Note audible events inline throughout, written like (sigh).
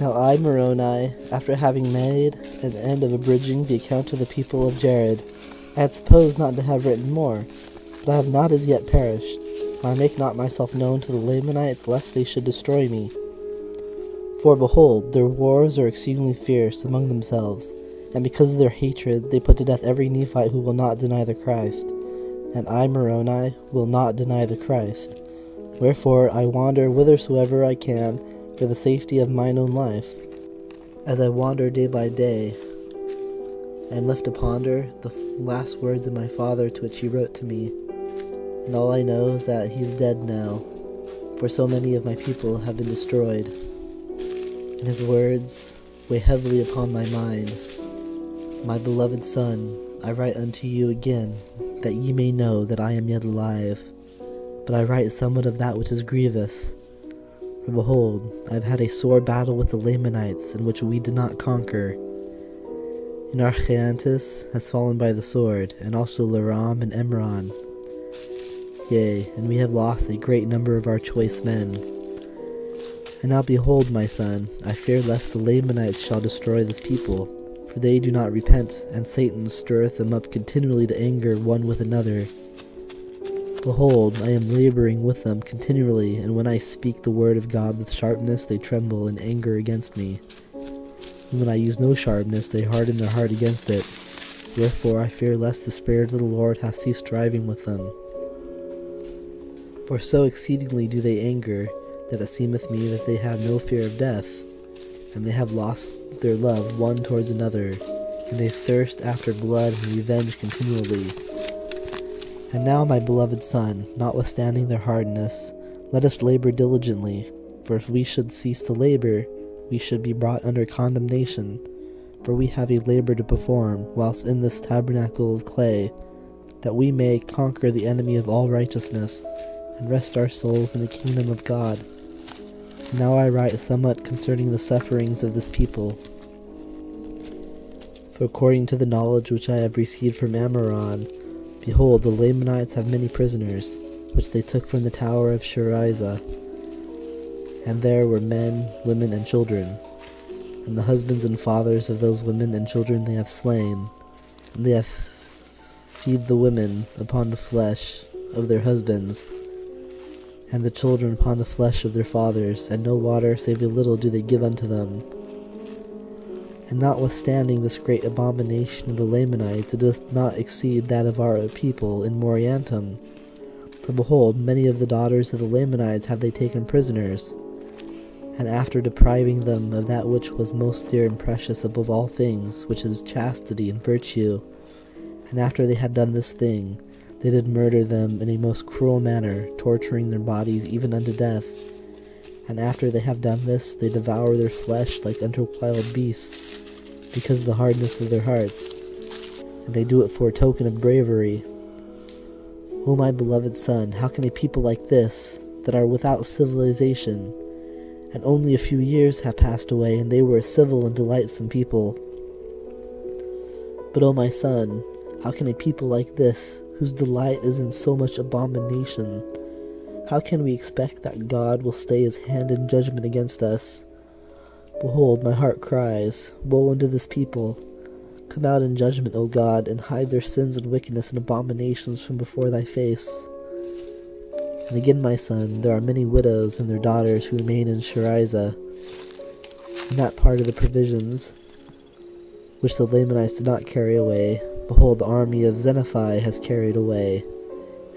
Now I, Moroni, after having made an end of abridging the account of the people of Jared, I had supposed not to have written more, but I have not as yet perished. I make not myself known to the Lamanites, lest they should destroy me. For behold, their wars are exceedingly fierce among themselves, and because of their hatred they put to death every Nephite who will not deny the Christ. And I, Moroni, will not deny the Christ. Wherefore I wander whithersoever I can for the safety of mine own life. As I wander day by day, I am left to ponder the last words of my father to which he wrote to me and all I know is that he's dead now, for so many of my people have been destroyed. And his words weigh heavily upon my mind. My beloved son, I write unto you again, that ye may know that I am yet alive. But I write somewhat of that which is grievous. Behold, I have had a sore battle with the Lamanites, in which we did not conquer. And Archeantus has fallen by the sword, and also Luram and Emron Yea, and we have lost a great number of our choice men. And now behold, my son, I fear lest the Lamanites shall destroy this people, for they do not repent, and Satan stirreth them up continually to anger one with another. Behold, I am laboring with them continually, and when I speak the word of God with sharpness, they tremble in anger against me. And when I use no sharpness, they harden their heart against it. Wherefore I fear lest the Spirit of the Lord hath ceased striving with them. For so exceedingly do they anger, that it seemeth me that they have no fear of death, and they have lost their love one towards another, and they thirst after blood and revenge continually. And now, my beloved son, notwithstanding their hardness, let us labor diligently, for if we should cease to labor, we should be brought under condemnation. For we have a labor to perform, whilst in this tabernacle of clay, that we may conquer the enemy of all righteousness, and rest our souls in the kingdom of God. Now I write somewhat concerning the sufferings of this people. For according to the knowledge which I have received from Amoron, behold, the Lamanites have many prisoners, which they took from the tower of Sherrizah. And there were men, women, and children. And the husbands and fathers of those women and children they have slain, and they have feed the women upon the flesh of their husbands, and the children upon the flesh of their fathers, and no water save a little do they give unto them. And notwithstanding this great abomination of the Lamanites, it doth not exceed that of our people in Moriantum. For behold, many of the daughters of the Lamanites have they taken prisoners, and after depriving them of that which was most dear and precious above all things, which is chastity and virtue, and after they had done this thing, they did murder them in a most cruel manner, torturing their bodies even unto death. And after they have done this, they devour their flesh like unto wild beasts, because of the hardness of their hearts. And they do it for a token of bravery. O my beloved son, how can a people like this, that are without civilization, and only a few years have passed away, and they were a civil and delightsome people. But, O my son, how can a people like this, whose delight is in so much abomination. How can we expect that God will stay his hand in judgment against us? Behold, my heart cries, Woe unto this people! Come out in judgment, O God, and hide their sins and wickedness and abominations from before thy face. And again, my son, there are many widows and their daughters who remain in Sherrizah, in that part of the provisions which the Lamanites did not carry away, Behold, the army of Zenephi has carried away,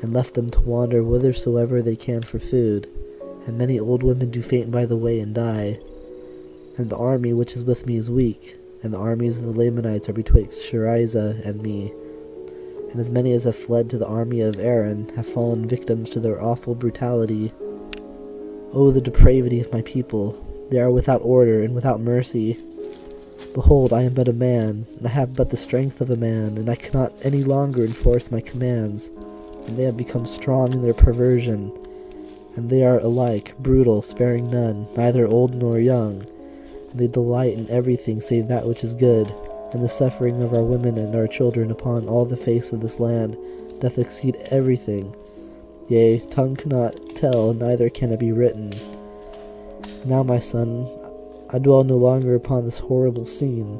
and left them to wander whithersoever they can for food. And many old women do faint by the way and die. And the army which is with me is weak, and the armies of the Lamanites are betwixt Sherrizah and me. And as many as have fled to the army of Aaron have fallen victims to their awful brutality. Oh, the depravity of my people! They are without order and without mercy. Behold, I am but a man, and I have but the strength of a man, and I cannot any longer enforce my commands. And they have become strong in their perversion, and they are alike brutal, sparing none, neither old nor young. They delight in everything save that which is good, and the suffering of our women and our children upon all the face of this land doth exceed everything. Yea, tongue cannot tell, neither can it be written. Now, my son, I dwell no longer upon this horrible scene.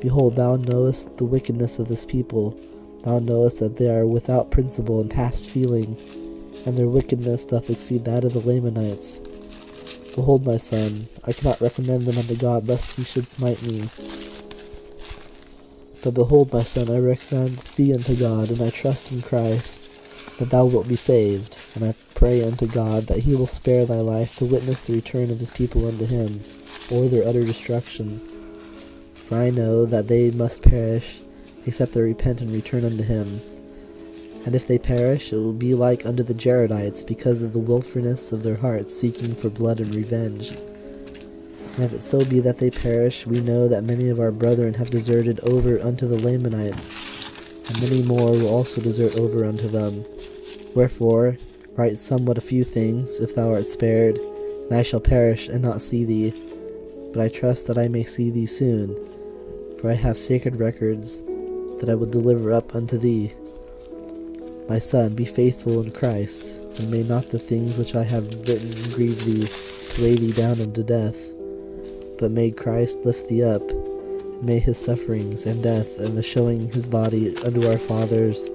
Behold, thou knowest the wickedness of this people. Thou knowest that they are without principle and past feeling, and their wickedness doth exceed that of the Lamanites. Behold, my son, I cannot recommend them unto God, lest he should smite me. But behold, my son, I recommend thee unto God, and I trust in Christ that thou wilt be saved. And I pray unto God that he will spare thy life to witness the return of his people unto him, or their utter destruction. For I know that they must perish, except they repent and return unto him. And if they perish, it will be like unto the Jaredites, because of the wilfulness of their hearts, seeking for blood and revenge. And if it so be that they perish, we know that many of our brethren have deserted over unto the Lamanites, and many more will also desert over unto them. Wherefore, write somewhat a few things, if thou art spared, and I shall perish and not see thee. But I trust that I may see thee soon, for I have sacred records that I will deliver up unto thee. My son, be faithful in Christ, and may not the things which I have written grieve thee to weigh thee down unto death but may Christ lift thee up. and May his sufferings and death and the showing his body unto our fathers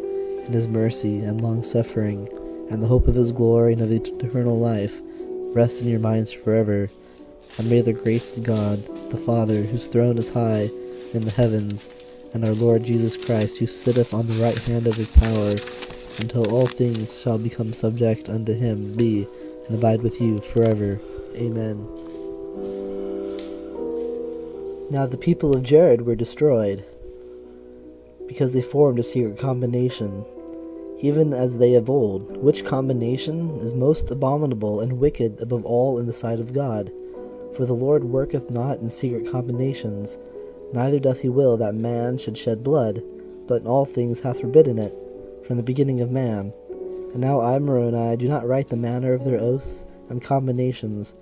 and his mercy and long suffering and the hope of his glory and of eternal life rest in your minds forever. And may the grace of God, the Father, whose throne is high in the heavens, and our Lord Jesus Christ, who sitteth on the right hand of his power, until all things shall become subject unto him, be and abide with you forever. Amen. Now the people of Jared were destroyed, because they formed a secret combination, even as they of old, which combination is most abominable and wicked above all in the sight of God. For the Lord worketh not in secret combinations, neither doth he will that man should shed blood, but in all things hath forbidden it, from the beginning of man. And now I, Moroni, do not write the manner of their oaths and combinations,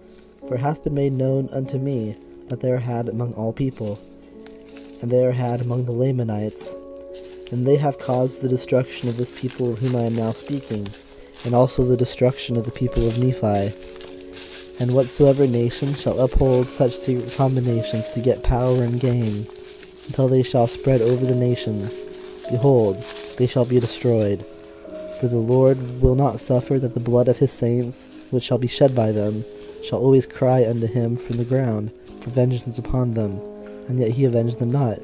for it hath been made known unto me that they are had among all people, and they are had among the Lamanites, and they have caused the destruction of this people of whom I am now speaking, and also the destruction of the people of Nephi. And whatsoever nation shall uphold such secret combinations to get power and gain, until they shall spread over the nation, behold, they shall be destroyed. For the Lord will not suffer that the blood of his saints, which shall be shed by them, shall always cry unto him from the ground for vengeance upon them, and yet he avenged them not.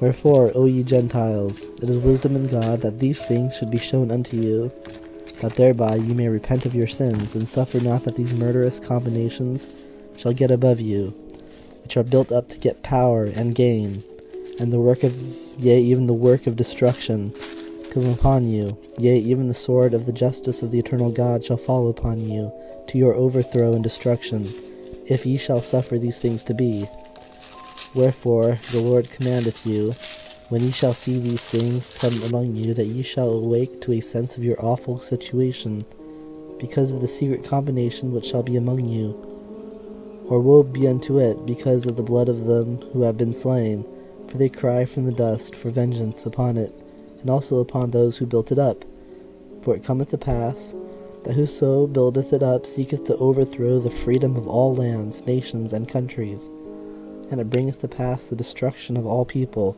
Wherefore, O ye Gentiles, it is wisdom in God that these things should be shown unto you, that thereby ye may repent of your sins, and suffer not that these murderous combinations shall get above you, which are built up to get power and gain, and the work of, yea, even the work of destruction, come upon you, yea, even the sword of the justice of the eternal God shall fall upon you, to your overthrow and destruction if ye shall suffer these things to be. Wherefore the Lord commandeth you, when ye shall see these things come among you, that ye shall awake to a sense of your awful situation, because of the secret combination which shall be among you. Or woe be unto it, because of the blood of them who have been slain, for they cry from the dust for vengeance upon it, and also upon those who built it up. For it cometh to pass, that whoso buildeth it up seeketh to overthrow the freedom of all lands, nations, and countries, and it bringeth to pass the destruction of all people.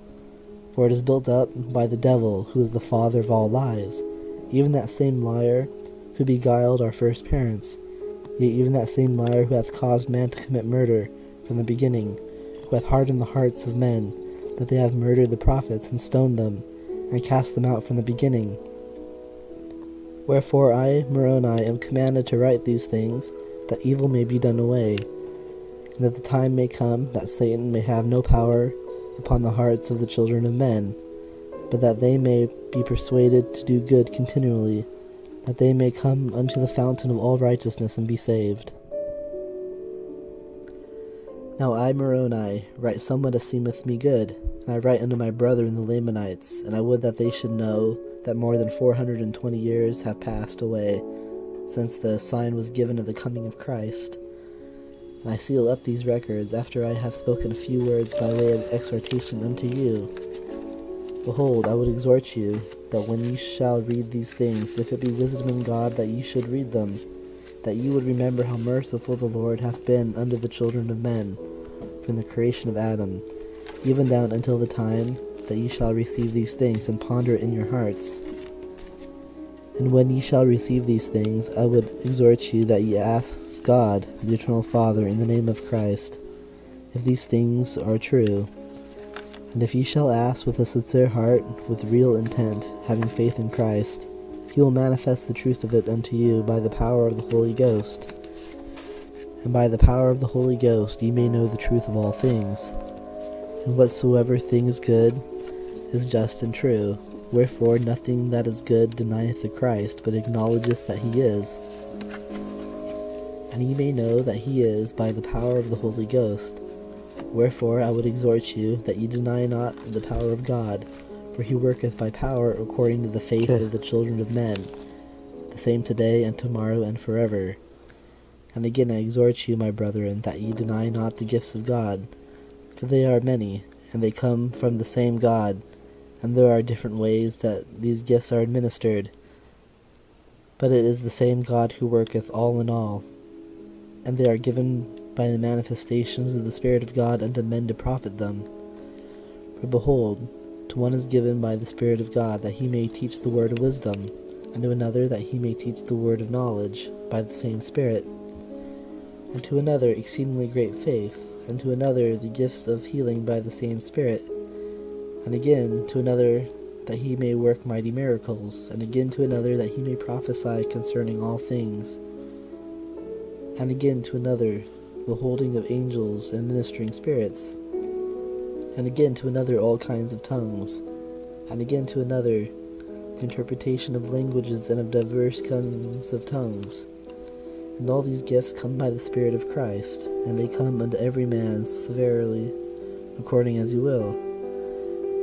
For it is built up by the devil, who is the father of all lies, even that same liar who beguiled our first parents, yea, even that same liar who hath caused man to commit murder from the beginning, who hath hardened the hearts of men, that they have murdered the prophets, and stoned them, and cast them out from the beginning Wherefore I, Moroni, am commanded to write these things, that evil may be done away, and that the time may come that Satan may have no power upon the hearts of the children of men, but that they may be persuaded to do good continually, that they may come unto the fountain of all righteousness and be saved. Now I, Moroni, write somewhat as seemeth me good, and I write unto my brethren the Lamanites, and I would that they should know that more than 420 years have passed away since the sign was given of the coming of Christ. And I seal up these records after I have spoken a few words by way of exhortation unto you. Behold, I would exhort you that when ye shall read these things, if it be wisdom in God that ye should read them, that ye would remember how merciful the Lord hath been unto the children of men, from the creation of Adam, even down until the time that ye shall receive these things and ponder in your hearts. And when ye shall receive these things, I would exhort you that ye ask God, the eternal Father, in the name of Christ, if these things are true. And if ye shall ask with a sincere heart, with real intent, having faith in Christ, he will manifest the truth of it unto you by the power of the Holy Ghost. And by the power of the Holy Ghost ye may know the truth of all things. And whatsoever thing is good is just and true. Wherefore nothing that is good denieth the Christ, but acknowledgeth that he is. And ye may know that he is by the power of the Holy Ghost. Wherefore I would exhort you that ye deny not the power of God, for he worketh by power according to the faith of the children of men, the same today and tomorrow and forever. And again I exhort you, my brethren, that ye deny not the gifts of God, for they are many, and they come from the same God, and there are different ways that these gifts are administered. But it is the same God who worketh all in all, and they are given by the manifestations of the Spirit of God unto men to profit them. For behold, to one is given by the Spirit of God that he may teach the word of wisdom, and to another that he may teach the word of knowledge by the same Spirit, and to another exceedingly great faith, and to another the gifts of healing by the same Spirit, and again to another that he may work mighty miracles, and again to another that he may prophesy concerning all things, and again to another the holding of angels and ministering spirits, and again to another all kinds of tongues, and again to another the interpretation of languages and of diverse kinds of tongues. And all these gifts come by the Spirit of Christ, and they come unto every man severally, according as he will.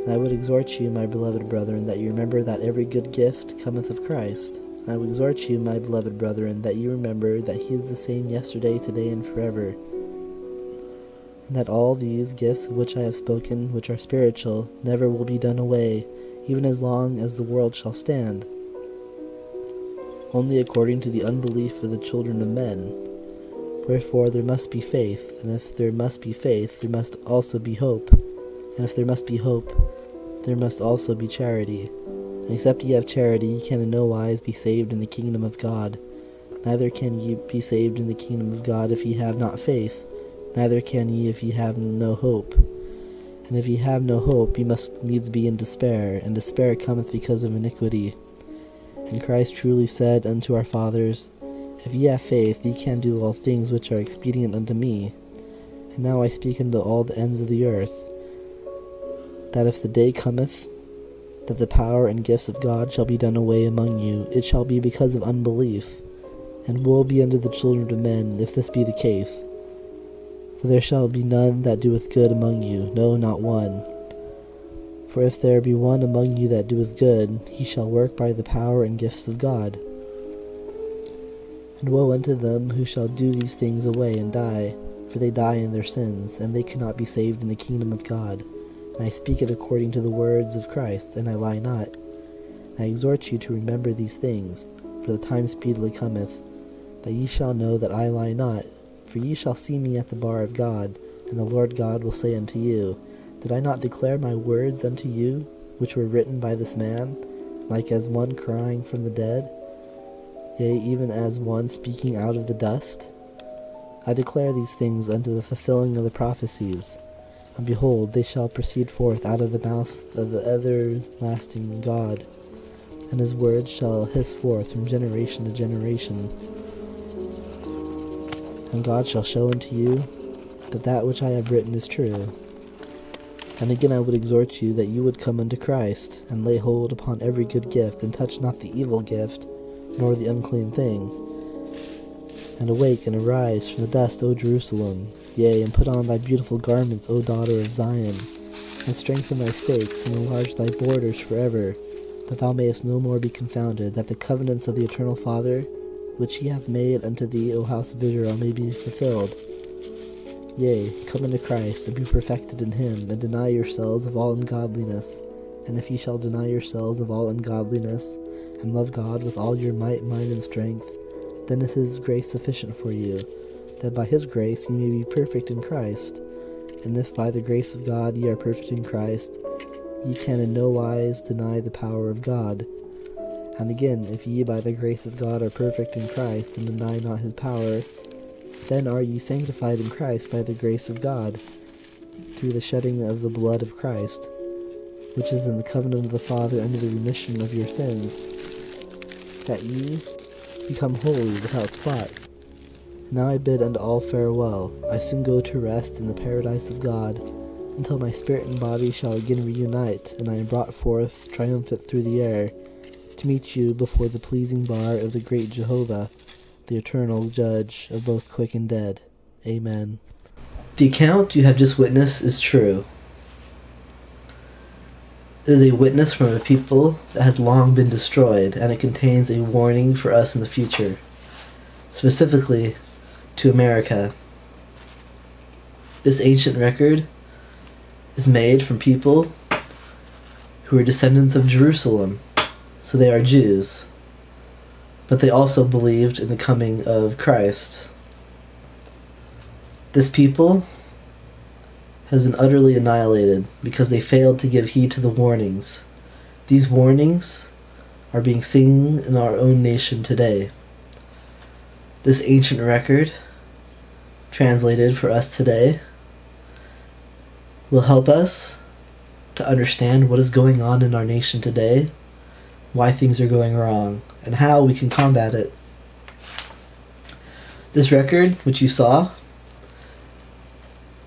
And I would exhort you, my beloved brethren, that you remember that every good gift cometh of Christ. And I would exhort you, my beloved brethren, that you remember that he is the same yesterday, today, and forever. And that all these gifts of which I have spoken, which are spiritual, never will be done away, even as long as the world shall stand only according to the unbelief of the children of men. Wherefore there must be faith, and if there must be faith, there must also be hope, and if there must be hope, there must also be charity. And except ye have charity, ye can in no wise be saved in the kingdom of God. Neither can ye be saved in the kingdom of God if ye have not faith, neither can ye if ye have no hope. And if ye have no hope, ye must needs be in despair, and despair cometh because of iniquity. And Christ truly said unto our fathers, If ye have faith, ye can do all things which are expedient unto me. And now I speak unto all the ends of the earth, that if the day cometh that the power and gifts of God shall be done away among you, it shall be because of unbelief. And woe be unto the children of men, if this be the case. For there shall be none that doeth good among you, no, not one. For if there be one among you that doeth good, he shall work by the power and gifts of God. And woe unto them who shall do these things away and die, for they die in their sins, and they cannot be saved in the kingdom of God. And I speak it according to the words of Christ, and I lie not. I exhort you to remember these things, for the time speedily cometh, that ye shall know that I lie not. For ye shall see me at the bar of God, and the Lord God will say unto you, Did I not declare my words unto you, which were written by this man, like as one crying from the dead? Yea, even as one speaking out of the dust? I declare these things unto the fulfilling of the prophecies. And behold, they shall proceed forth out of the mouth of the everlasting God, and his words shall hiss forth from generation to generation. And God shall show unto you that that which I have written is true. And again I would exhort you that you would come unto Christ, and lay hold upon every good gift, and touch not the evil gift, nor the unclean thing. And awake and arise from the dust, O Jerusalem, yea, and put on thy beautiful garments, O daughter of Zion, and strengthen thy stakes, and enlarge thy borders forever, that thou mayest no more be confounded, that the covenants of the eternal Father, which he hath made unto thee, O house of Israel, may be fulfilled. Yea, come unto Christ, and be perfected in him, and deny yourselves of all ungodliness. And if ye shall deny yourselves of all ungodliness, and love God with all your might, mind, and strength, then is his grace sufficient for you, that by his grace ye may be perfect in Christ. And if by the grace of God ye are perfect in Christ, ye can in no wise deny the power of God. And again, if ye by the grace of God are perfect in Christ, and deny not his power, then are ye sanctified in Christ by the grace of God, through the shedding of the blood of Christ, which is in the covenant of the Father under the remission of your sins, that ye become holy without spot. Now I bid unto all farewell. I soon go to rest in the paradise of God, until my spirit and body shall again reunite, and I am brought forth triumphant through the air, to meet you before the pleasing bar of the great Jehovah, the eternal judge of both quick and dead. Amen. The account you have just witnessed is true. It is a witness from a people that has long been destroyed, and it contains a warning for us in the future. Specifically, to America. This ancient record is made from people who are descendants of Jerusalem, so they are Jews, but they also believed in the coming of Christ. This people has been utterly annihilated because they failed to give heed to the warnings. These warnings are being seen in our own nation today. This ancient record translated for us today will help us to understand what is going on in our nation today, why things are going wrong, and how we can combat it. This record, which you saw,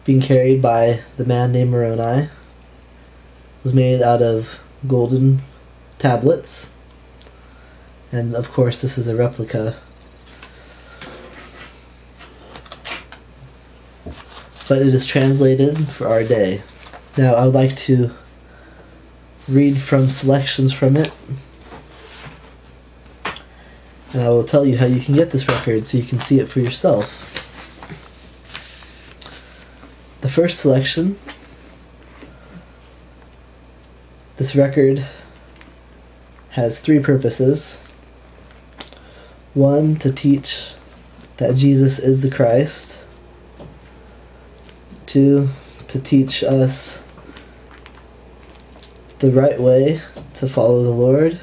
being carried by the man named Moroni, was made out of golden tablets. And of course, this is a replica but it is translated for our day. Now, I would like to read from selections from it, and I will tell you how you can get this record so you can see it for yourself. The first selection this record has three purposes. One, to teach that Jesus is the Christ to to teach us the right way to follow the Lord.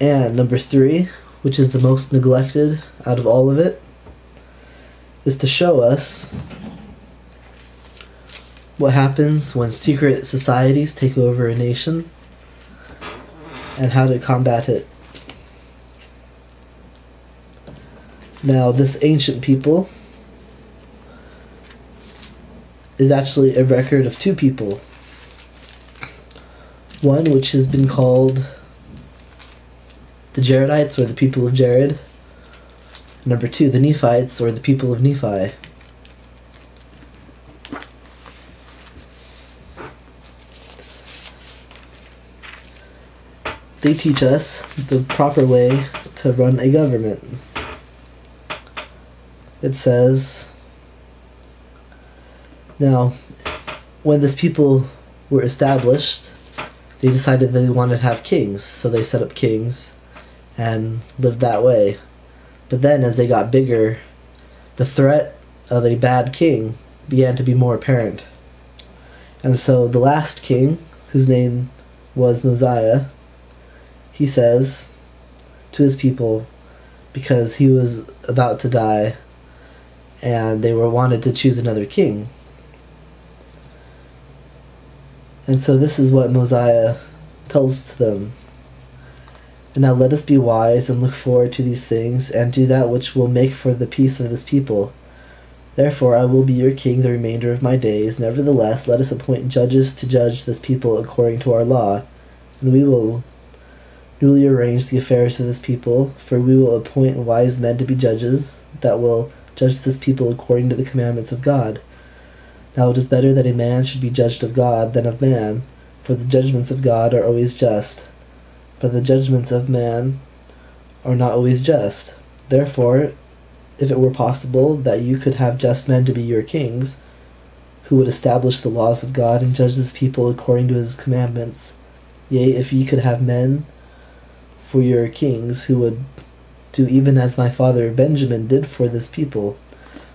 And number three, which is the most neglected out of all of it, is to show us what happens when secret societies take over a nation and how to combat it. Now, this ancient people is actually a record of two people. One which has been called the Jaredites or the people of Jared. Number two, the Nephites or the people of Nephi. They teach us the proper way to run a government. It says now, when this people were established, they decided that they wanted to have kings, so they set up kings and lived that way. But then, as they got bigger, the threat of a bad king began to be more apparent. And so the last king, whose name was Mosiah, he says to his people, because he was about to die and they were wanted to choose another king. And so this is what Mosiah tells them. And now let us be wise and look forward to these things, and do that which will make for the peace of this people. Therefore I will be your king the remainder of my days. Nevertheless, let us appoint judges to judge this people according to our law, and we will newly arrange the affairs of this people, for we will appoint wise men to be judges, that will judge this people according to the commandments of God. Now it is better that a man should be judged of God than of man, for the judgments of God are always just, but the judgments of man are not always just. Therefore, if it were possible that you could have just men to be your kings, who would establish the laws of God and judge his people according to his commandments, yea, if ye could have men for your kings who would do even as my father Benjamin did for this people,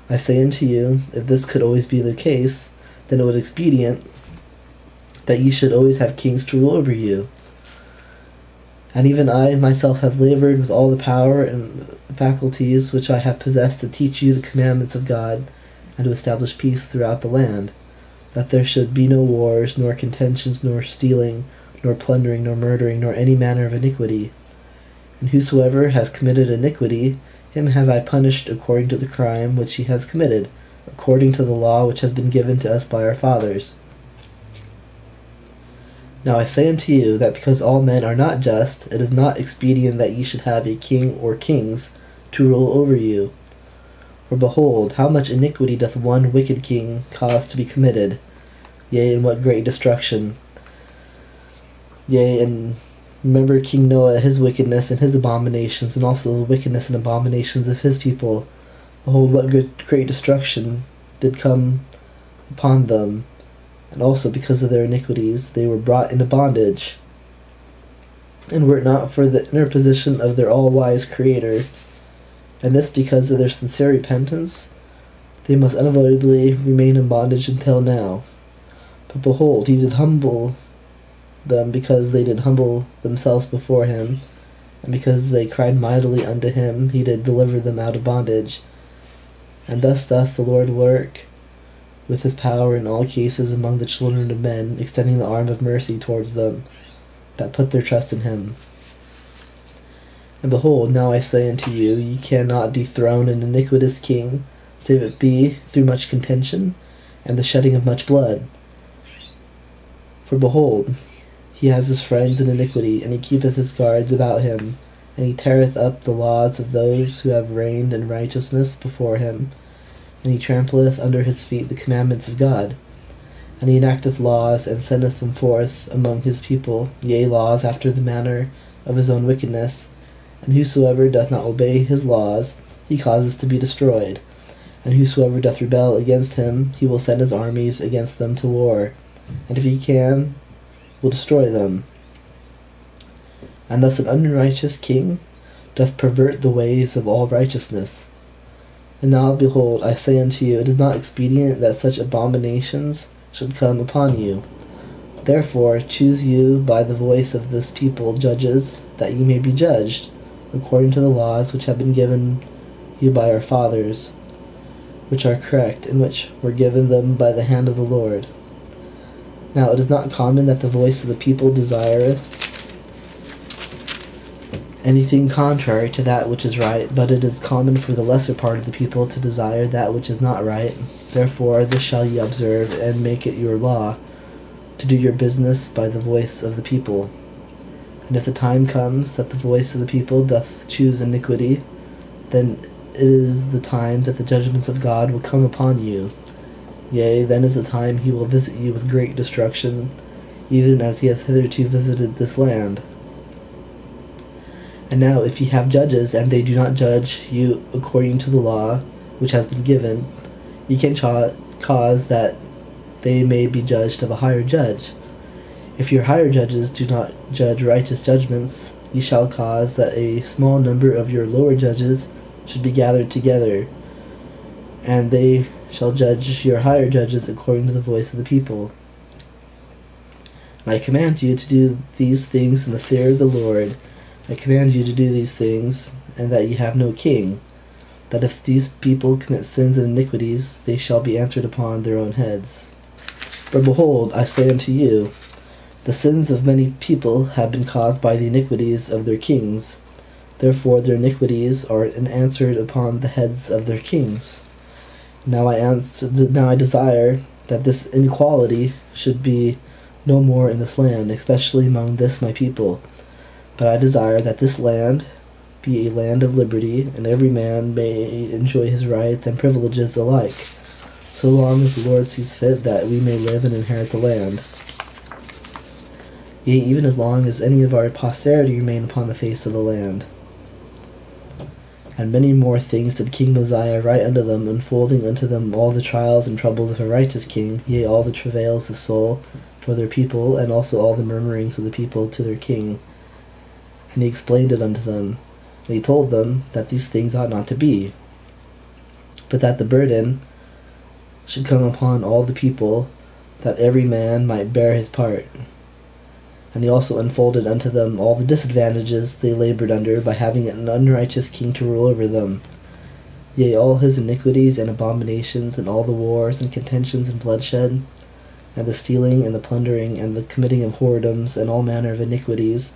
I say unto you, if this could always be the case, then it would expedient that ye should always have kings to rule over you. And even I myself have labored with all the power and faculties which I have possessed to teach you the commandments of God, and to establish peace throughout the land, that there should be no wars, nor contentions, nor stealing, nor plundering, nor murdering, nor any manner of iniquity. And whosoever has committed iniquity, him have I punished according to the crime which he has committed, according to the law which has been given to us by our fathers. Now I say unto you that because all men are not just, it is not expedient that ye should have a king or kings to rule over you. For behold, how much iniquity doth one wicked king cause to be committed, yea, and what great destruction. Yea, and remember King Noah, his wickedness and his abominations, and also the wickedness and abominations of his people. Behold, what great destruction did come upon them and also because of their iniquities they were brought into bondage. And were it not for the interposition of their all wise Creator, and this because of their sincere repentance, they must unavoidably remain in bondage until now. But behold, he did humble them because they did humble themselves before him, and because they cried mightily unto him, he did deliver them out of bondage. And thus doth the Lord work with his power in all cases among the children of men, extending the arm of mercy towards them that put their trust in him. And behold, now I say unto you, ye cannot dethrone an iniquitous king, save it be through much contention and the shedding of much blood. For behold, he has his friends in iniquity, and he keepeth his guards about him, and he teareth up the laws of those who have reigned in righteousness before him and he trampleth under his feet the commandments of God. And he enacteth laws, and sendeth them forth among his people, yea, laws after the manner of his own wickedness. And whosoever doth not obey his laws, he causes to be destroyed. And whosoever doth rebel against him, he will send his armies against them to war, and if he can, will destroy them. And thus an unrighteous king doth pervert the ways of all righteousness and now, behold, I say unto you, it is not expedient that such abominations should come upon you. Therefore, choose you by the voice of this people judges, that ye may be judged, according to the laws which have been given you by our fathers, which are correct, and which were given them by the hand of the Lord. Now it is not common that the voice of the people desireth anything contrary to that which is right, but it is common for the lesser part of the people to desire that which is not right. Therefore, this shall ye observe, and make it your law, to do your business by the voice of the people. And if the time comes that the voice of the people doth choose iniquity, then it is the time that the judgments of God will come upon you. Yea, then is the time he will visit you with great destruction, even as he has hitherto visited this land. And now, if you have judges, and they do not judge you according to the law which has been given, you can cha- cause that they may be judged of a higher judge. If your higher judges do not judge righteous judgments, you shall cause that a small number of your lower judges should be gathered together, and they shall judge your higher judges according to the voice of the people. And I command you to do these things in the fear of the Lord I command you to do these things, and that ye have no king, that if these people commit sins and iniquities, they shall be answered upon their own heads. For behold, I say unto you, the sins of many people have been caused by the iniquities of their kings. Therefore their iniquities are answered upon the heads of their kings. Now I answer, now I desire that this inequality should be no more in this land, especially among this my people but I desire that this land be a land of liberty, and every man may enjoy his rights and privileges alike, so long as the Lord sees fit that we may live and inherit the land. Yea, even as long as any of our posterity remain upon the face of the land. And many more things did King Mosiah write unto them, unfolding unto them all the trials and troubles of a righteous king, yea, all the travails of soul for their people, and also all the murmurings of the people to their king and he explained it unto them. And he told them that these things ought not to be. but that the burden should come upon all the people, that every man might bear his part. And he also unfolded unto them all the disadvantages they labored under by having an unrighteous king to rule over them. Yea, all his iniquities and abominations, and all the wars and contentions and bloodshed, and the stealing and the plundering, and the committing of whoredoms, and all manner of iniquities,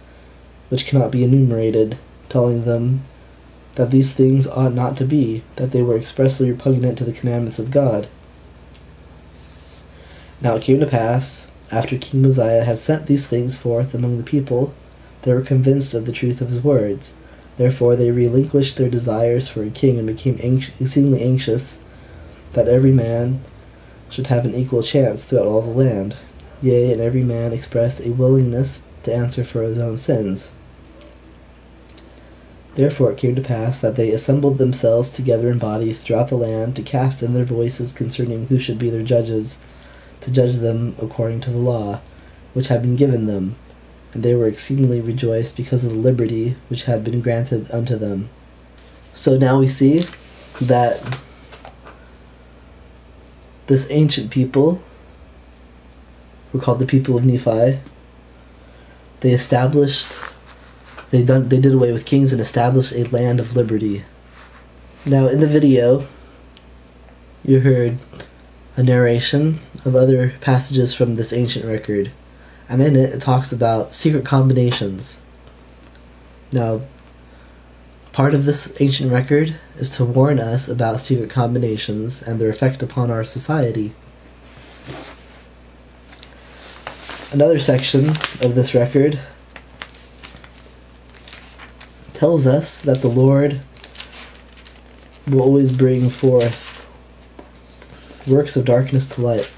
which cannot be enumerated, telling them that these things ought not to be, that they were expressly repugnant to the commandments of God. Now it came to pass, after King Mosiah had sent these things forth among the people, they were convinced of the truth of his words. Therefore they relinquished their desires for a king and became exceedingly anxious that every man should have an equal chance throughout all the land. Yea, and every man expressed a willingness to answer for his own sins. Therefore it came to pass that they assembled themselves together in bodies throughout the land to cast in their voices concerning who should be their judges, to judge them according to the law which had been given them. And they were exceedingly rejoiced because of the liberty which had been granted unto them. So now we see that this ancient people, were called the people of Nephi, they established they done they did away with kings and established a land of liberty. Now in the video you heard a narration of other passages from this ancient record, and in it it talks about secret combinations. Now part of this ancient record is to warn us about secret combinations and their effect upon our society. Another section of this record tells us that the Lord will always bring forth works of darkness to light.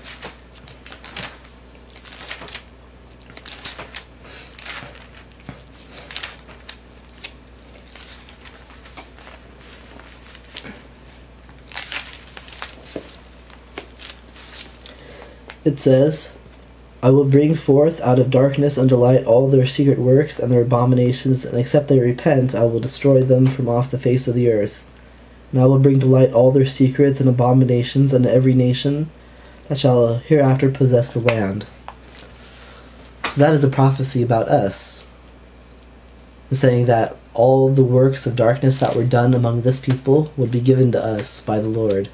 It says, I will bring forth out of darkness unto light all their secret works and their abominations, and except they repent, I will destroy them from off the face of the earth. And I will bring to light all their secrets and abominations unto every nation that shall hereafter possess the land. So that is a prophecy about us, saying that all the works of darkness that were done among this people would be given to us by the Lord,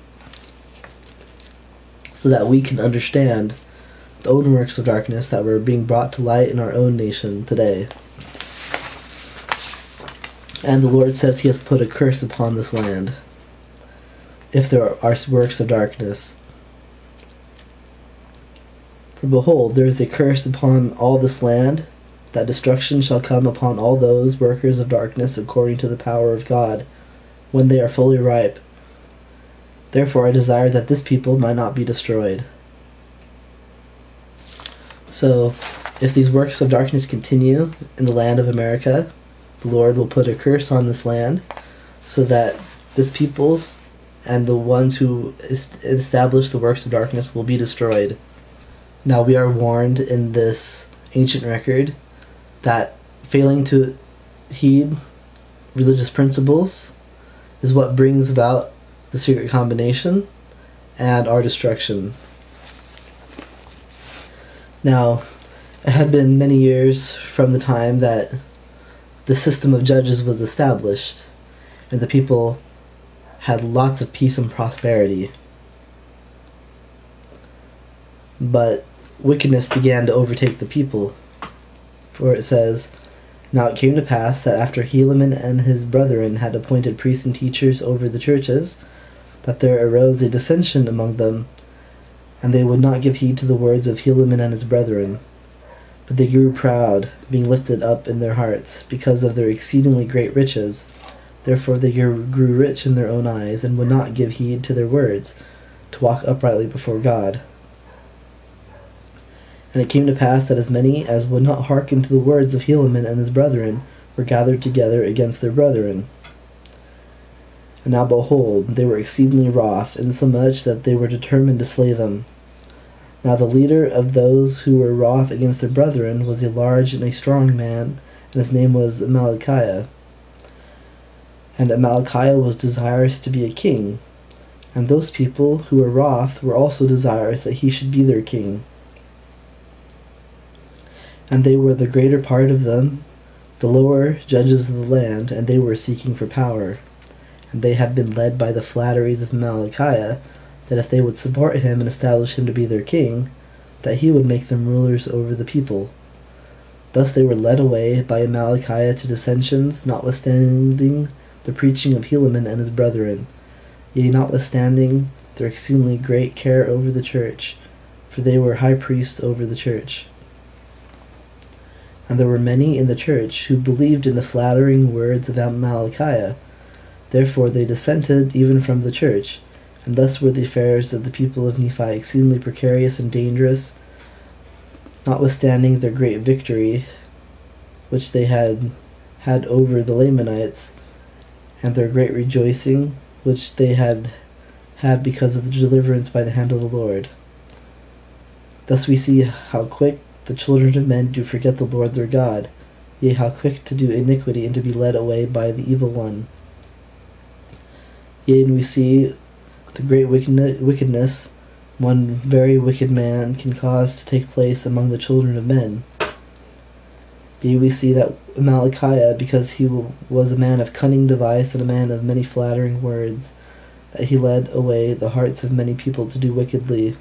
so that we can understand the own works of darkness that were being brought to light in our own nation today. And the Lord says he has put a curse upon this land if there are works of darkness. For behold, there is a curse upon all this land, that destruction shall come upon all those workers of darkness according to the power of God, when they are fully ripe. Therefore I desire that this people might not be destroyed. So, if these works of darkness continue in the land of America, the Lord will put a curse on this land so that this people and the ones who establish the works of darkness will be destroyed. Now, we are warned in this ancient record that failing to heed religious principles is what brings about the secret combination and our destruction. Now, it had been many years from the time that the system of judges was established, and the people had lots of peace and prosperity. But wickedness began to overtake the people. For it says, Now it came to pass that after Helaman and his brethren had appointed priests and teachers over the churches, that there arose a dissension among them and they would not give heed to the words of Helaman and his brethren. But they grew proud, being lifted up in their hearts, because of their exceedingly great riches. Therefore they grew rich in their own eyes, and would not give heed to their words, to walk uprightly before God. And it came to pass that as many as would not hearken to the words of Helaman and his brethren were gathered together against their brethren. And now behold, they were exceedingly wroth, insomuch that they were determined to slay them. Now the leader of those who were wroth against their brethren was a large and a strong man, and his name was Amalickiah. And Amalickiah was desirous to be a king, And those people who were wroth were also desirous that he should be their king. And they were the greater part of them, the lower judges of the land, and they were seeking for power. And they had been led by the flatteries of Amalickiah, that if they would support him and establish him to be their king, that he would make them rulers over the people. Thus they were led away by Amalickiah to dissensions, notwithstanding the preaching of Helaman and his brethren, yea, notwithstanding their exceedingly great care over the church, for they were high priests over the church. And there were many in the church who believed in the flattering words of Amalickiah. Therefore they dissented even from the church, and thus were the affairs of the people of Nephi exceedingly precarious and dangerous, notwithstanding their great victory which they had had over the Lamanites, and their great rejoicing which they had had because of the deliverance by the hand of the Lord. Thus we see how quick the children of men do forget the Lord their God, yea, how quick to do iniquity and to be led away by the evil one. Yea, and we see the great wickedness one very wicked man can cause to take place among the children of men. Yea, we see that Amalickiah, because he was a man of cunning device and a man of many flattering words, that he led away the hearts of many people to do wickedly,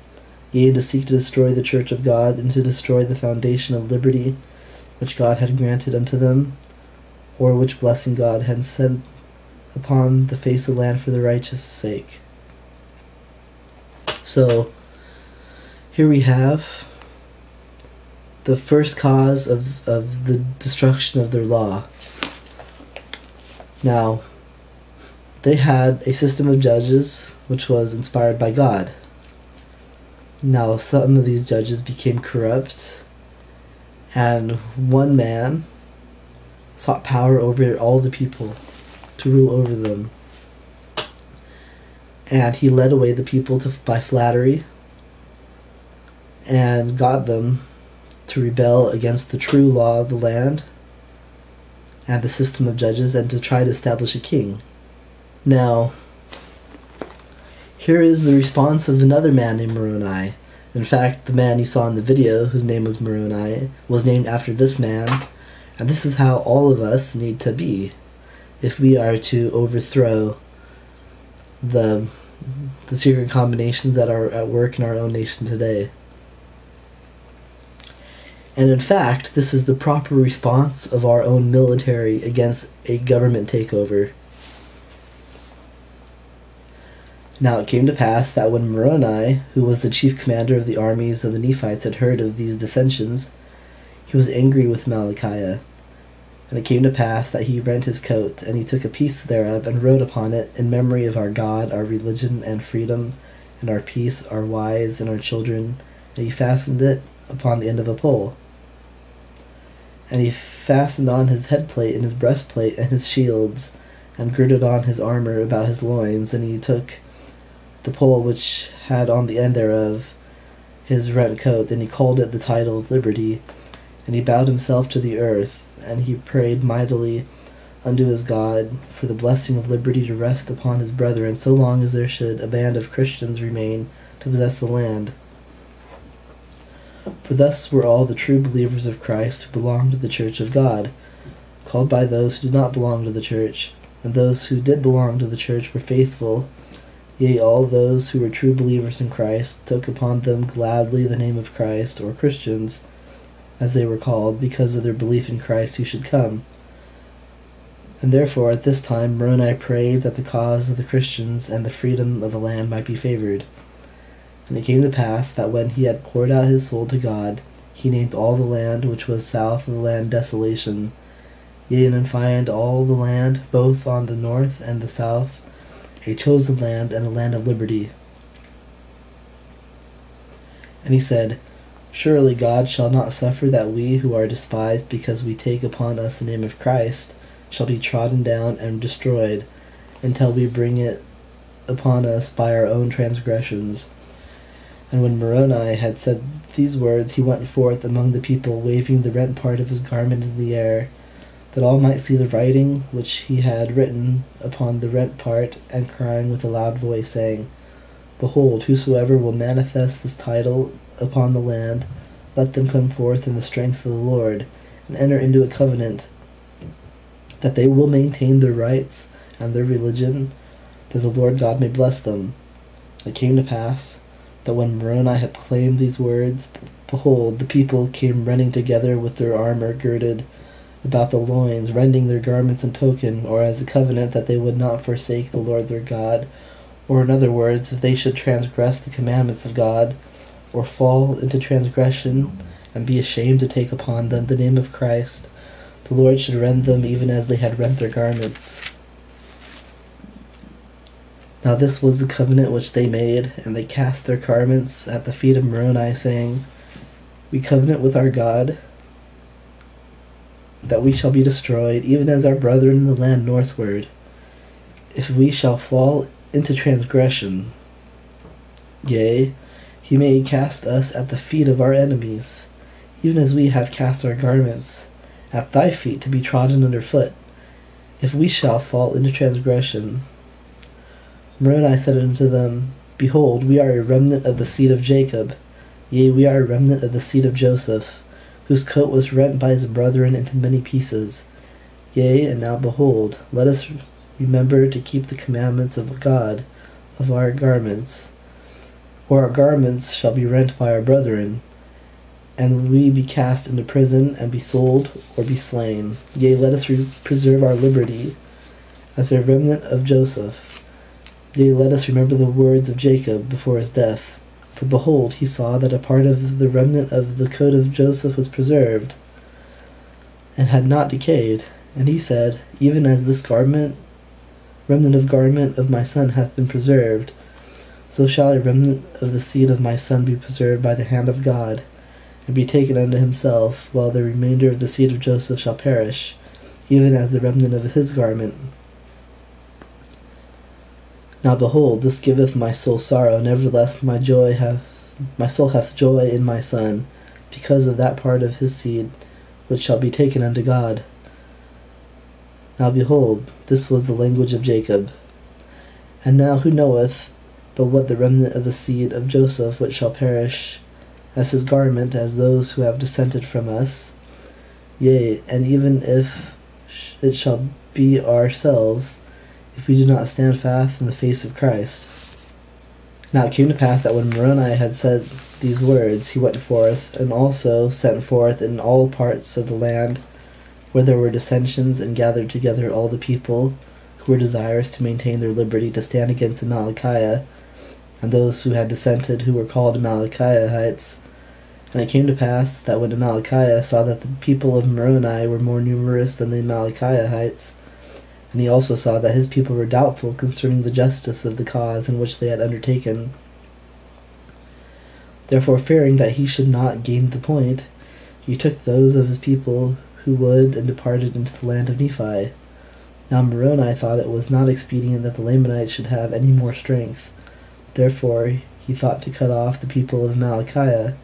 yea, to seek to destroy the church of God, and to destroy the foundation of liberty which God had granted unto them, or which blessing God had sent upon the face of land for the righteous sake. So, here we have the first cause of, of the destruction of their law. Now, they had a system of judges which was inspired by God. Now, some of these judges became corrupt, and one man sought power over all the people to rule over them. And he led away the people to, by flattery and got them to rebel against the true law of the land and the system of judges and to try to establish a king. Now, here is the response of another man named Moroni. In fact, the man you saw in the video, whose name was Moroni, was named after this man, and this is how all of us need to be if we are to overthrow the the secret combinations that are at work in our own nation today. And in fact, this is the proper response of our own military against a government takeover. Now it came to pass that when Moroni, who was the chief commander of the armies of the Nephites, had heard of these dissensions, he was angry with Amalickiah. And it came to pass that he rent his coat, and he took a piece thereof, and wrote upon it, In memory of our God, our religion, and freedom, and our peace, our wives, and our children, and he fastened it upon the end of a pole. And he fastened on his headplate, and his breastplate, and his shields, and girded on his armor about his loins, and he took the pole which had on the end thereof his rent coat, and he called it the title of liberty. And he bowed himself to the earth, and he prayed mightily unto his God for the blessing of liberty to rest upon his brethren, so long as there should a band of Christians remain to possess the land. For thus were all the true believers of Christ who belonged to the church of God, called by those who did not belong to the church, and those who did belong to the church were faithful Yea, all those who were true believers in Christ took upon them gladly the name of Christ, or Christians, as they were called, because of their belief in Christ who should come. And therefore at this time Moroni prayed that the cause of the Christians and the freedom of the land might be favored. And it came to pass that when he had poured out his soul to God, he named all the land which was south of the land desolation, yea, and confined all the land both on the north and the south a chosen land and a land of liberty. And he said, Surely God shall not suffer that we who are despised because we take upon us the name of Christ shall be trodden down and destroyed until we bring it upon us by our own transgressions. And when Moroni had said these words, he went forth among the people, waving the rent part of his garment in the air that all might see the writing which he had written upon the rent part, and crying with a loud voice, saying, Behold, whosoever will manifest this title upon the land, let them come forth in the strength of the Lord, and enter into a covenant that they will maintain their rights and their religion, that the Lord God may bless them. It came to pass that when Moroni had proclaimed these words, behold, the people came running together with their armor girded about the loins, rending their garments in token, or as a covenant that they would not forsake the Lord their God, or in other words, if they should transgress the commandments of God, or fall into transgression, and be ashamed to take upon them the name of Christ, the Lord should rend them even as they had rent their garments. Now this was the covenant which they made, and they cast their garments at the feet of Moroni, saying, We covenant with our God that we shall be destroyed, even as our brethren in the land northward, if we shall fall into transgression. Yea, he may cast us at the feet of our enemies, even as we have cast our garments at thy feet to be trodden under foot, if we shall fall into transgression. Moroni said unto them, Behold, we are a remnant of the seed of Jacob, yea, we are a remnant of the seed of Joseph, whose coat was rent by his brethren into many pieces. Yea, and now behold, let us remember to keep the commandments of God of our garments, or our garments shall be rent by our brethren, and we be cast into prison, and be sold, or be slain. Yea, let us re- preserve our liberty, as a remnant of Joseph. Yea, let us remember the words of Jacob before his death. For behold, he saw that a part of the remnant of the coat of Joseph was preserved, and had not decayed. And he said, Even as this garment, remnant of garment of my son hath been preserved, so shall a remnant of the seed of my son be preserved by the hand of God and be taken unto himself, while the remainder of the seed of Joseph shall perish, even as the remnant of his garment. Now behold, this giveth my soul sorrow, nevertheless my joy hath my soul hath joy in my son, because of that part of his seed which shall be taken unto God. Now behold, this was the language of Jacob. And now who knoweth but what the remnant of the seed of Joseph which shall perish as his garment as those who have dissented from us. Yea, and even if it shall be ourselves, if we do not stand fast in the face of Christ. Now it came to pass that when Moroni had said these words, he went forth, and also sent forth in all parts of the land where there were dissensions, and gathered together all the people who were desirous to maintain their liberty to stand against Amalickiah, and those who had dissented, who were called Amalickiahites, and it came to pass that when Amalickiah saw that the people of Moroni were more numerous than the Amalickiahites, and he also saw that his people were doubtful concerning the justice of the cause in which they had undertaken. Therefore, fearing that he should not gain the point, he took those of his people who would, and departed into the land of Nephi. Now Moroni thought it was not expedient that the Lamanites should have any more strength. Therefore he thought to cut off the people of Amalickiah,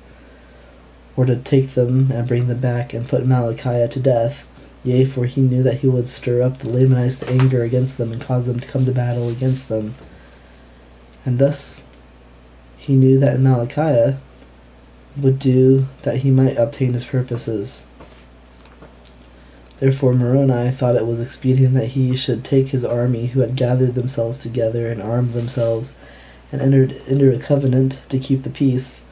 or to take them and bring them back and put Amalickiah to death. Yea, for he knew that he would stir up the Lamanites to anger against them and cause them to come to battle against them. And thus he knew that Amalickiah would do that he might obtain his purposes. Therefore Moroni thought it was expedient that he should take his army, who had gathered themselves together and armed themselves, and entered into a covenant to keep the peace,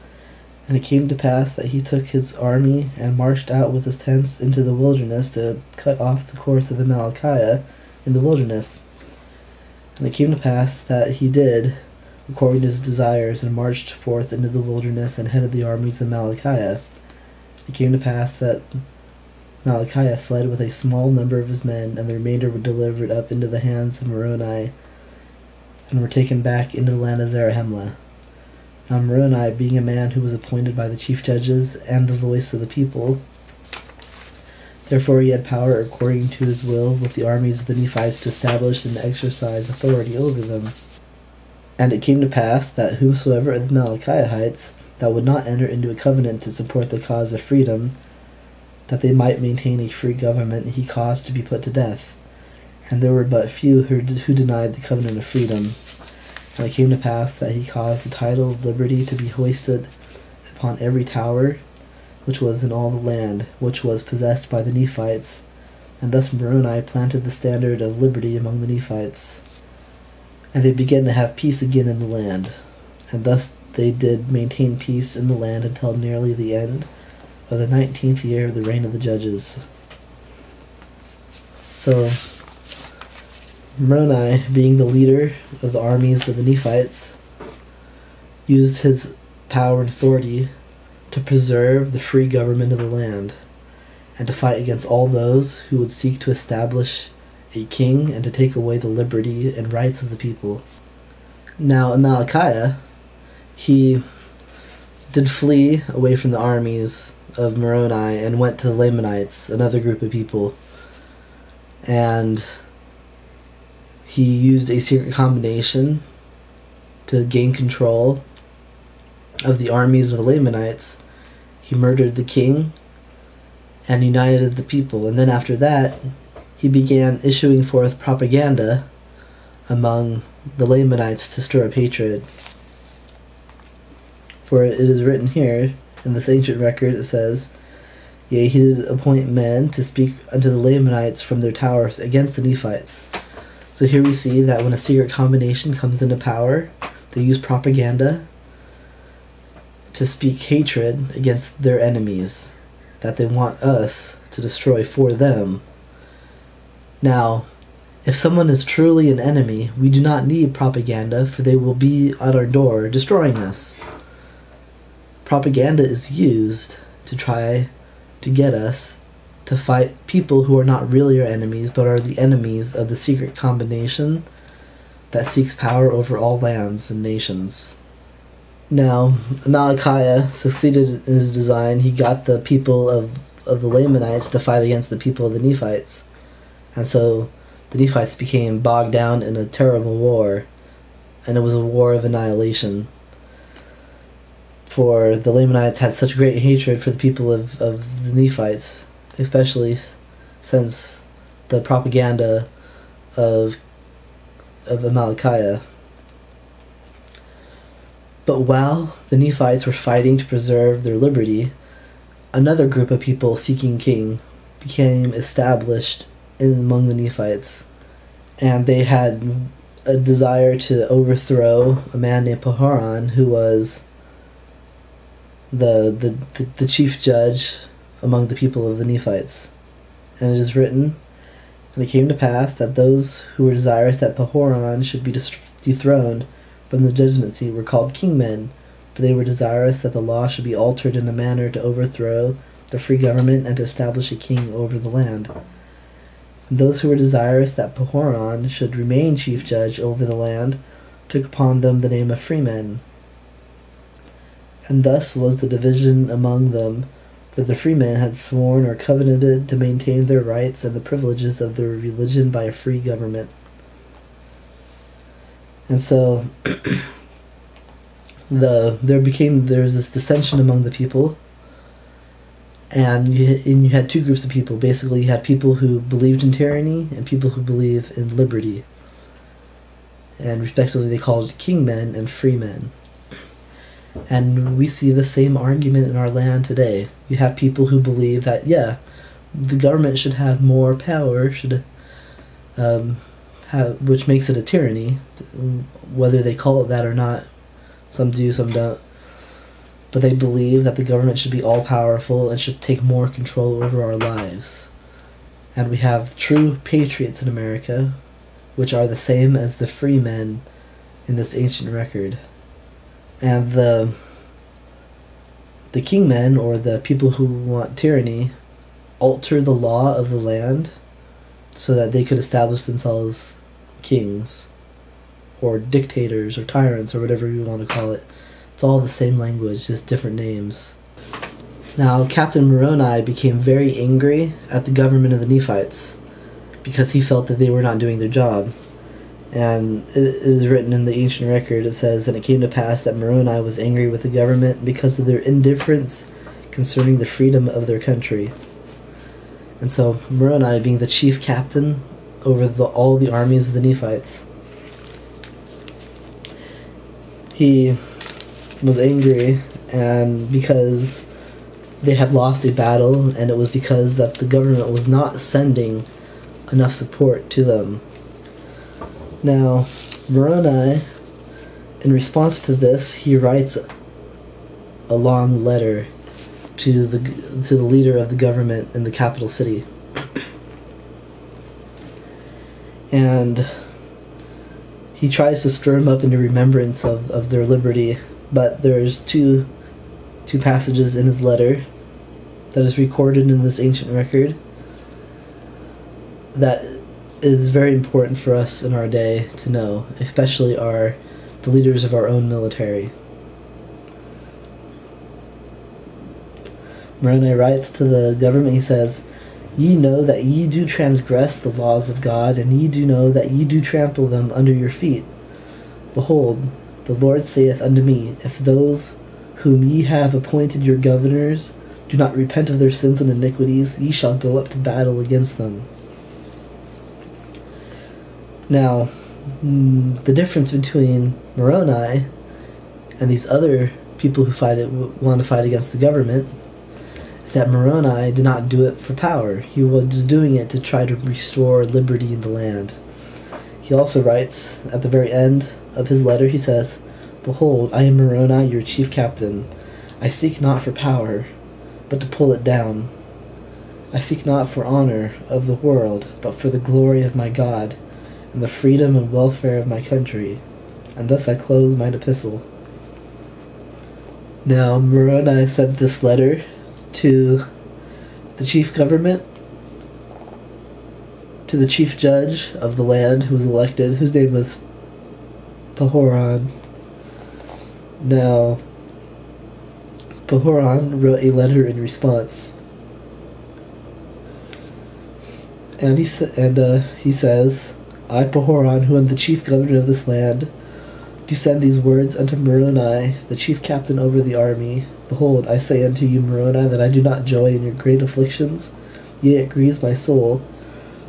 and it came to pass that he took his army and marched out with his tents into the wilderness to cut off the course of Amalickiah in the wilderness. And it came to pass that he did according to his desires, and marched forth into the wilderness and headed the armies of Amalickiah. It came to pass that Amalickiah fled with a small number of his men, and the remainder were delivered up into the hands of Moroni, and were taken back into the land of Zarahemla. Now Moroni, being a man who was appointed by the chief judges and the voice of the people, therefore he had power according to his will with the armies of the Nephites to establish and exercise authority over them. And it came to pass that whosoever of the Amalickiahites that would not enter into a covenant to support the cause of freedom, that they might maintain a free government, he caused to be put to death. And there were but few who, who denied the covenant of freedom. And it came to pass that he caused the title of liberty to be hoisted upon every tower which was in all the land which was possessed by the Nephites. And thus Moroni planted the standard of liberty among the Nephites. And they began to have peace again in the land. And thus they did maintain peace in the land until nearly the end of the nineteenth year of the reign of the judges. So, Moroni, being the leader of the armies of the Nephites, used his power and authority to preserve the free government of the land, and to fight against all those who would seek to establish a king and to take away the liberty and rights of the people. Now, Amalickiah, he did flee away from the armies of Moroni and went to the Lamanites, another group of people. And he used a secret combination to gain control of the armies of the Lamanites. He murdered the king and united the people. And then after that, he began issuing forth propaganda among the Lamanites to stir up hatred. For it is written here in this ancient record, it says, Yea, he did appoint men to speak unto the Lamanites from their towers against the Nephites. So here we see that when a secret combination comes into power, they use propaganda to speak hatred against their enemies that they want us to destroy for them. Now, if someone is truly an enemy, we do not need propaganda, for they will be at our door destroying us. Propaganda is used to try to get us to fight people who are not really our enemies, but are the enemies of the secret combination that seeks power over all lands and nations. Now, Amalickiah succeeded in his design. He got the people of, of the Lamanites to fight against the people of the Nephites. And so the Nephites became bogged down in a terrible war. And it was a war of annihilation. For the Lamanites had such great hatred for the people of, of the Nephites, especially since the propaganda of of Amalickiah but while the Nephites were fighting to preserve their liberty, another group of people seeking king became established in, among the Nephites. And they had a desire to overthrow a man named Pahoran, who was the, the, the, the chief judge among the people of the Nephites. And it is written, And it came to pass that those who were desirous that Pahoran should be dethroned from the judgment seat were called kingmen, for they were desirous that the law should be altered in a manner to overthrow the free government and to establish a king over the land. And those who were desirous that Pahoran should remain chief judge over the land took upon them the name of freemen. And thus was the division among them, for the freemen had sworn or covenanted to maintain their rights and the privileges of their religion by a free government. And so (clears throat) the there became there was this dissension among the people. And you, and you had two groups of people. Basically you had people who believed in tyranny and people who believe in liberty. And respectively they called kingmen and freemen and we see the same argument in our land today you have people who believe that yeah the government should have more power should um, have, which makes it a tyranny, whether they call it that or not. Some do, some don't. But they believe that the government should be all powerful and should take more control over our lives. And we have true patriots in America, which are the same as the free men in this ancient record. And the the kingmen or the people who want tyranny alter the law of the land so that they could establish themselves kings or dictators or tyrants or whatever you want to call it. It's all the same language, just different names. Now, Captain Moroni became very angry at the government of the Nephites because he felt that they were not doing their job. And it is written in the ancient record, it says, And it came to pass that Moroni was angry with the government because of their indifference concerning the freedom of their country. And so Moroni, being the chief captain over the, all the armies of the Nephites, he was angry, and because they had lost a battle, and it was because that the government was not sending enough support to them. Now, Moroni, in response to this, he writes a long letter to the to the leader of the government in the capital city. And he tries to stir them up into remembrance of, of their liberty, but there's two two passages in his letter that is recorded in this ancient record that is very important for us in our day to know, especially our the leaders of our own military. Moroni writes to the government, he says, Ye know that ye do transgress the laws of God, and ye do know that ye do trample them under your feet. Behold, the Lord saith unto me, If those whom ye have appointed your governors do not repent of their sins and iniquities, ye shall go up to battle against them. Now, mm, the difference between Moroni and these other people who fight it, want to fight against the government is that Moroni did not do it for power. He was doing it to try to restore liberty in the land. He also writes at the very end of his letter, he says, Behold, I am Moroni, your chief captain. I seek not for power, but to pull it down. I seek not for honor of the world, but for the glory of my God and the freedom and welfare of my country. And thus I close mine epistle. Now, Moroni sent this letter to the chief government, to the chief judge of the land who was elected, whose name was Pahoran. Now, Pahoran wrote a letter in response. And he, sa- and, uh, he says, I, Pahoran, who am the chief governor of this land, do send these words unto Moroni, the chief captain over the army. Behold, I say unto you, Moroni, that I do not joy in your great afflictions, yea, it grieves my soul.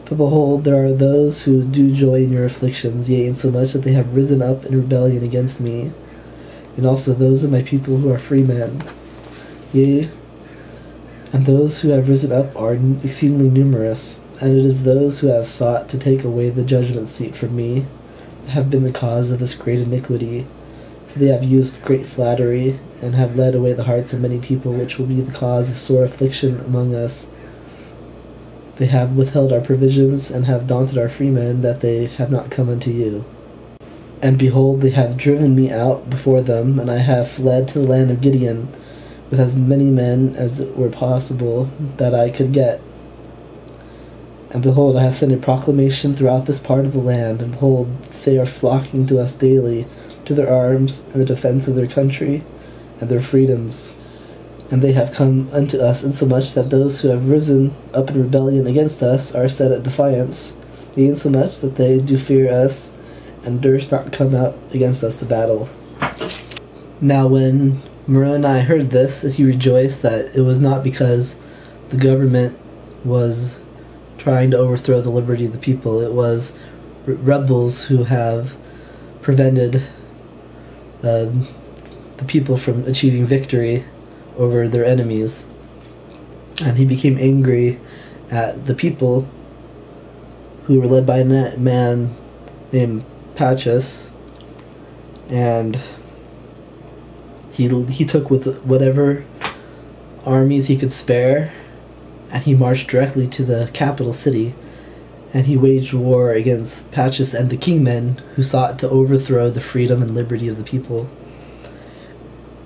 But behold, there are those who do joy in your afflictions, yea, insomuch that they have risen up in rebellion against me, and also those of my people who are free men. Yea, and those who have risen up are exceedingly numerous and it is those who have sought to take away the judgment seat from me that have been the cause of this great iniquity. For they have used great flattery, and have led away the hearts of many people, which will be the cause of sore affliction among us. They have withheld our provisions, and have daunted our freemen, that they have not come unto you. And behold, they have driven me out before them, and I have fled to the land of Gideon, with as many men as it were possible that I could get and behold, I have sent a proclamation throughout this part of the land, and behold, they are flocking to us daily, to their arms, and the defense of their country, and their freedoms. And they have come unto us, insomuch that those who have risen up in rebellion against us are set at defiance, insomuch that they do fear us, and durst not come out against us to battle. Now when Moroni heard this, he rejoiced that it was not because the government was trying to overthrow the liberty of the people. It was rebels who have prevented um, the people from achieving victory over their enemies. And he became angry at the people who were led by a man named Pachus, and he he took with whatever armies he could spare and he marched directly to the capital city, and he waged war against Pachus and the kingmen who sought to overthrow the freedom and liberty of the people.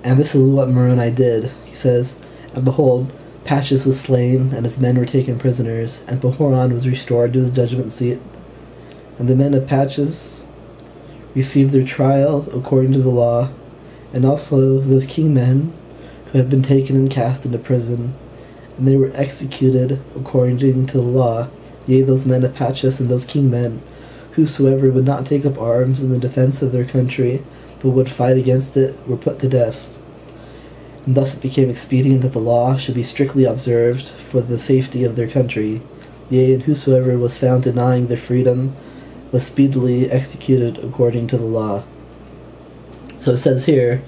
And this is what Moroni did. He says, And behold, Pachus was slain, and his men were taken prisoners, and Pahoran was restored to his judgment seat. And the men of Pachus received their trial according to the law, and also those kingmen who had been taken and cast into prison and they were executed according to the law, yea, those men of Pachus and those king men, whosoever would not take up arms in the defense of their country, but would fight against it, were put to death. And thus it became expedient that the law should be strictly observed for the safety of their country. Yea, and whosoever was found denying their freedom was speedily executed according to the law. So it says here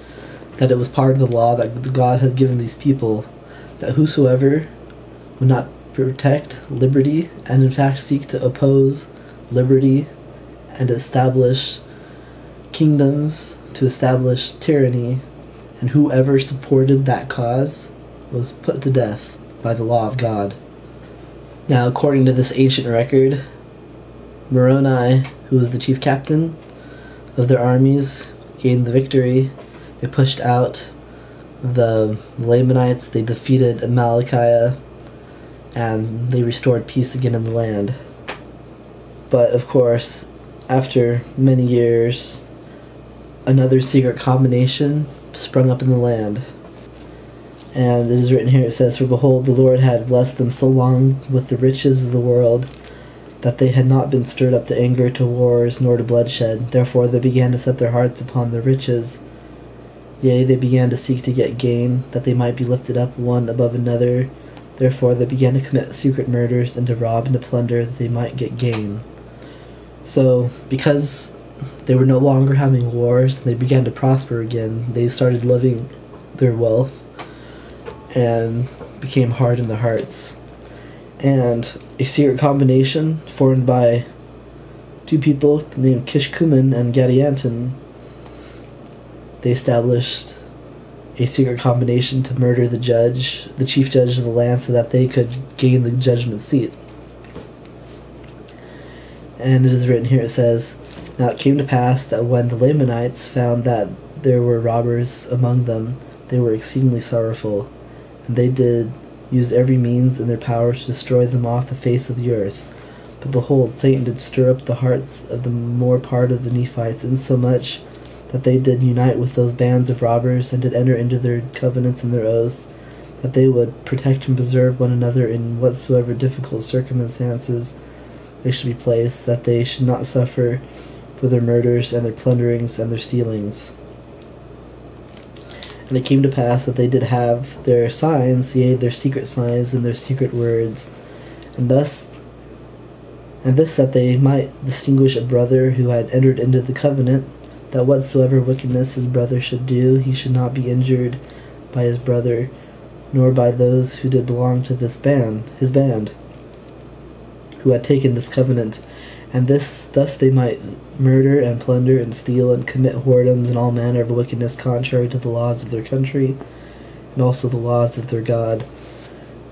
that it was part of the law that God has given these people that whosoever would not protect liberty and in fact seek to oppose liberty and establish kingdoms, to establish tyranny, and whoever supported that cause was put to death by the law of God. Now, according to this ancient record, Moroni, who was the chief captain of their armies, gained the victory. They pushed out the Lamanites, they defeated Amalickiah, and they restored peace again in the land. But of course, after many years, another secret combination sprung up in the land. And it is written here it says, For behold, the Lord had blessed them so long with the riches of the world that they had not been stirred up to anger, to wars, nor to bloodshed. Therefore they began to set their hearts upon the riches. Yea, they began to seek to get gain, that they might be lifted up one above another. Therefore they began to commit secret murders, and to rob and to plunder, that they might get gain. So, because they were no longer having wars, they began to prosper again, they started living their wealth, and became hard in their hearts. And a secret combination formed by two people named Kishkumen and Gadianton, they established a secret combination to murder the judge, the chief judge of the land, so that they could gain the judgment seat. And it is written here, it says, Now it came to pass that when the Lamanites found that there were robbers among them, they were exceedingly sorrowful, and they did use every means in their power to destroy them off the face of the earth. But behold, Satan did stir up the hearts of the more part of the Nephites, insomuch that they did unite with those bands of robbers, and did enter into their covenants and their oaths, that they would protect and preserve one another in whatsoever difficult circumstances they should be placed, that they should not suffer for their murders and their plunderings and their stealings. And it came to pass that they did have their signs, yea, their secret signs and their secret words, and thus, and this that they might distinguish a brother who had entered into the covenant, that whatsoever wickedness his brother should do, he should not be injured by his brother, nor by those who did belong to this band, his band, who had taken this covenant, and this thus they might murder and plunder and steal and commit whoredoms and all manner of wickedness contrary to the laws of their country and also the laws of their God.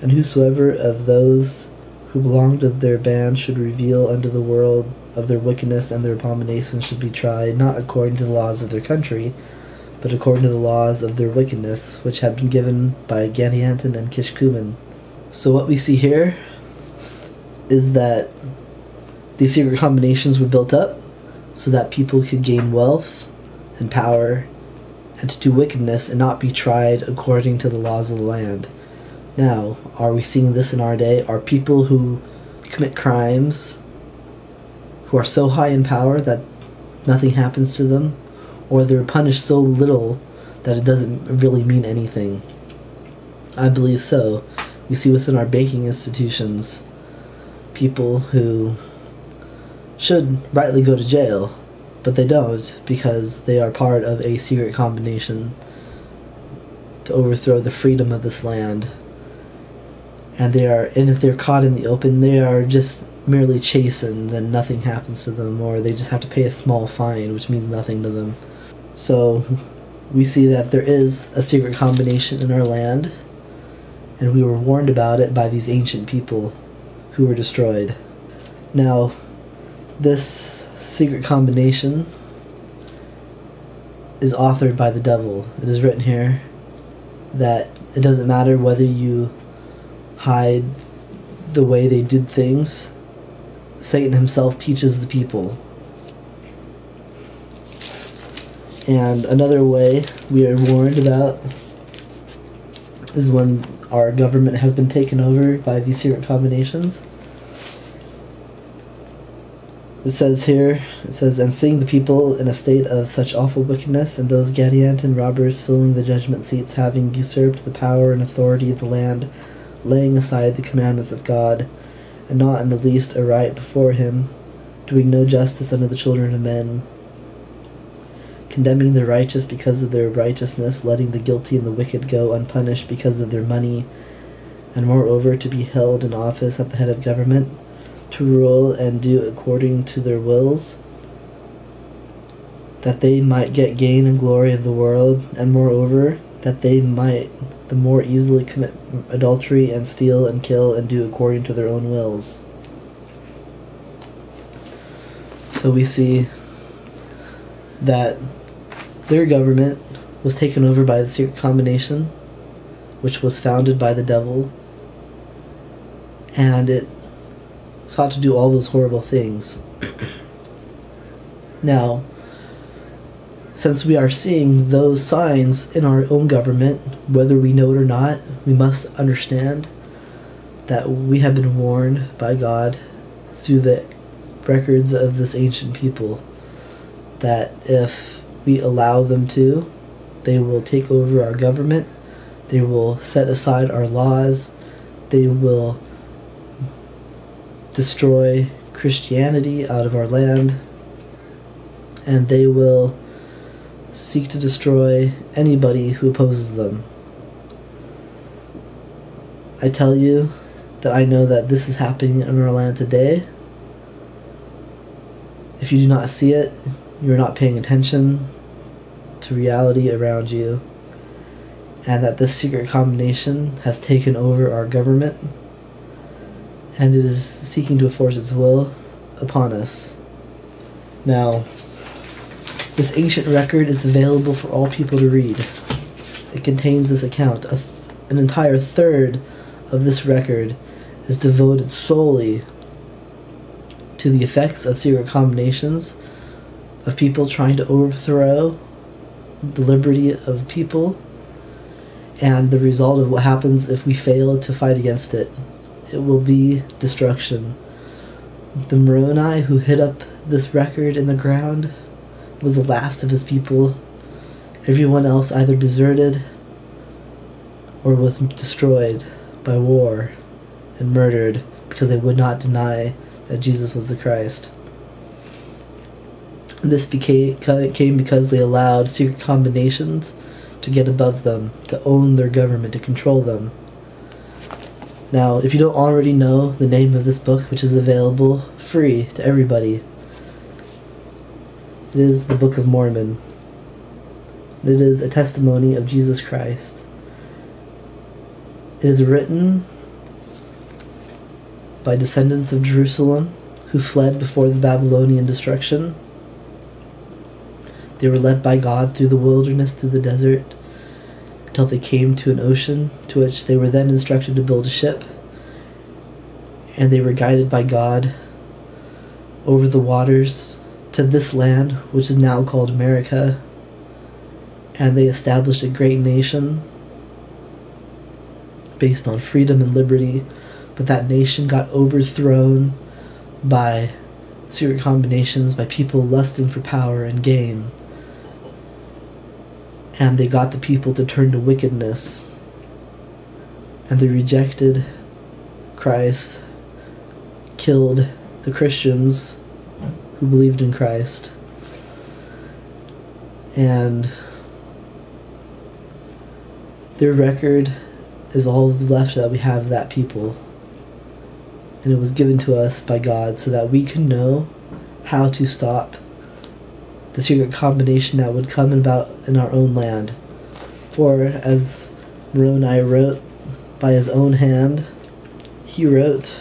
And whosoever of those who belonged to their band should reveal unto the world of their wickedness and their abominations should be tried, not according to the laws of their country, but according to the laws of their wickedness, which had been given by Gadianton and Kishkumen. So what we see here is that these secret combinations were built up so that people could gain wealth and power and to do wickedness and not be tried according to the laws of the land. Now, are we seeing this in our day? Are people who commit crimes who are so high in power that nothing happens to them, or they're punished so little that it doesn't really mean anything? I believe so. We see within our banking institutions people who should rightly go to jail, but they don't because they are part of a secret combination to overthrow the freedom of this land. And they are, and if they're caught in the open, they are just merely chastened and nothing happens to them, or they just have to pay a small fine, which means nothing to them. So, we see that there is a secret combination in our land, and we were warned about it by these ancient people who were destroyed. Now, this secret combination is authored by the devil. It is written here that it doesn't matter whether you hide the way they did things, Satan himself teaches the people. And another way we are warned about is when our government has been taken over by these secret combinations. It says here, it says, and seeing the people in a state of such awful wickedness, and those Gadianton robbers filling the judgment seats, having usurped the power and authority of the land, laying aside the commandments of God, and not in the least aright before him, doing no justice unto the children of men, condemning the righteous because of their righteousness, letting the guilty and the wicked go unpunished because of their money, and moreover to be held in office at the head of government, to rule and do according to their wills, that they might get gain and glory of the world, and moreover that they might the more easily commit adultery and steal and kill and do according to their own wills. So we see that their government was taken over by the secret combination, which was founded by the devil, and it sought to do all those horrible things. (coughs) Now, since we are seeing those signs in our own government, whether we know it or not, we must understand that we have been warned by God through the records of this ancient people that if we allow them to, they will take over our government, they will set aside our laws, they will destroy Christianity out of our land, and they will seek to destroy anybody who opposes them. I tell you that I know that this is happening in our land today. If you do not see it, you're not paying attention to reality around you, and that this secret combination has taken over our government and it is seeking to enforce its will upon us. Now, this ancient record is available for all people to read. It contains this account. Th- an entire third of this record is devoted solely to the effects of secret combinations of people trying to overthrow the liberty of people and the result of what happens if we fail to fight against it. It will be destruction. The Moroni who hid up this record in the ground was the last of his people. Everyone else either deserted or was destroyed by war and murdered because they would not deny that Jesus was the Christ. This became, came because they allowed secret combinations to get above them, to own their government, to control them. Now, if you don't already know the name of this book, which is available free to everybody, it is the Book of Mormon. It is a testimony of Jesus Christ. It is written by descendants of Jerusalem who fled before the Babylonian destruction. They were led by God through the wilderness, through the desert, until they came to an ocean, to which they were then instructed to build a ship. And they were guided by God over the waters to this land, which is now called America, and they established a great nation based on freedom and liberty, but that nation got overthrown by secret combinations, by people lusting for power and gain. And they got the people to turn to wickedness. And they rejected Christ, killed the Christians, who believed in Christ. And their record is all left that we have of that people. And it was given to us by God so that we can know how to stop the secret combination that would come about in our own land. For as Moroni wrote by his own hand, he wrote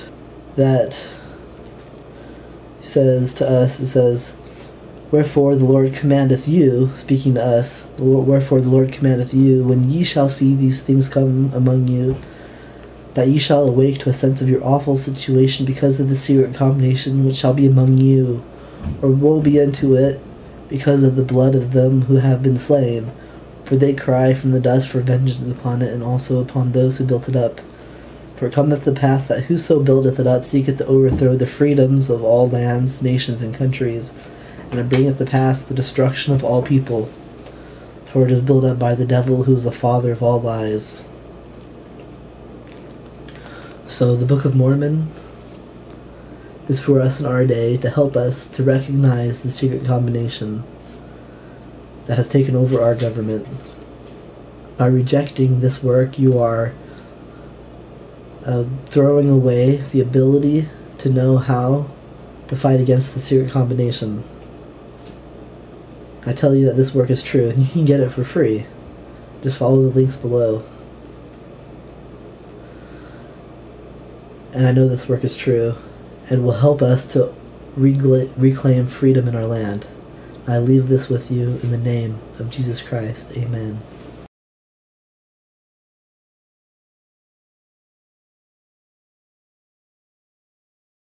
that says to us, it says, Wherefore the Lord commandeth you, speaking to us, wherefore the Lord commandeth you, when ye shall see these things come among you, that ye shall awake to a sense of your awful situation because of the secret combination which shall be among you, or woe be unto it because of the blood of them who have been slain. For they cry from the dust for vengeance upon it, and also upon those who built it up. For cometh to pass that whoso buildeth it up seeketh to overthrow the freedoms of all lands, nations, and countries, and it bringeth to pass the destruction of all people. For it is built up by the devil, who is the father of all lies. So, the Book of Mormon is for us in our day to help us to recognize the secret combination. that has taken over our government. By rejecting this work, you are uh, throwing away the ability to know how to fight against the secret combination. I tell you that this work is true, and you can get it for free. Just follow the links below. And I know this work is true, and will help us to reclaim freedom in our land. I leave this with you in the name of Jesus Christ. Amen.